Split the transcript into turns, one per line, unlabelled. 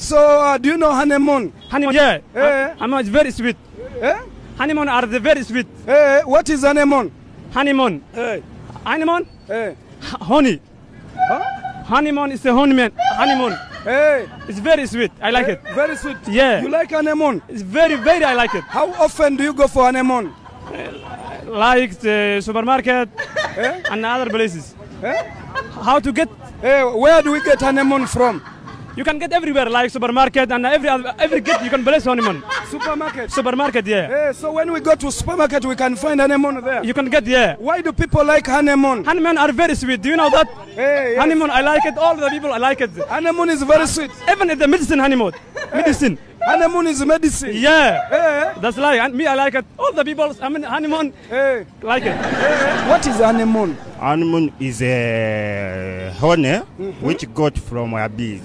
So, uh, do you know honeymoon?
Honeymoon, yeah.
Eh.
Honeymoon is very sweet.
Eh?
Honeymoon are the very sweet.
Eh, what is honeymoon?
Honeymoon.
Eh,
Honeymoon?
eh,
honey.
huh?
Honeymoon is the honeymoon. Honeymoon.
Eh,
It's very sweet. I like it.
very sweet.
Yeah.
You like honeymoon?
It's very, very, I like it.
How often do you go for honeymoon?
Like the supermarket
Eh?
and other places.
Eh?
How to get?
Eh, where do we get honeymoon from?
You can get everywhere, like supermarket and every other- every get you can place honeymoon.
Supermarket.
Supermarket, yeah.
Eh, so when we go to supermarket, we can find honeymoon there.
You can get, yeah.
Why do people like honeymoon?
Honeymoon are very sweet. Do you know that?
Eh, yes.
Honeymoon, I like it. All the people, I like it.
Honeymoon is very sweet.
Even in the medicine honeymoon. Medicine.
Honeymoon is medicine.
Yeah.
Eh,
That's like, and me, I like it. All the people, I mean, honeymoon,
eh,
like it.
what is honeymoon?
Honeymoon is a honey which got from a bee.